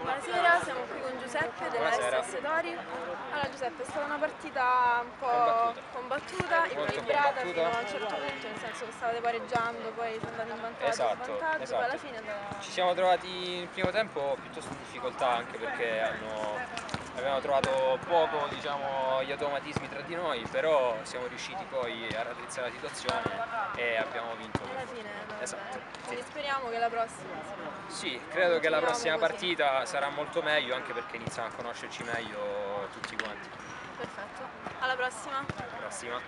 Buonasera, siamo qui con Giuseppe della. SS Tori. Allora Giuseppe, è stata una partita un po' Combattuta. equilibrata fino a un certo punto, nel senso che stavate pareggiando, poi siete andati in vantaggio, Esatto, in vantaggio, esatto. poi alla fine è andata... Ci siamo trovati il primo tempo piuttosto in difficoltà anche perché hanno- abbiamo trovato poco diciamo, gli automatismi tra di noi, però siamo riusciti poi a raddrizzare la situazione e abbiamo vinto. Alla fine è andata Esatto, bene. sì. Quindi speriamo che la prossima Sì, credo che la prossima così. partita sarà molto meglio anche perché iniziamo a conoscerci meglio tutti quanti. perfetto. Alla prossima! Prossima.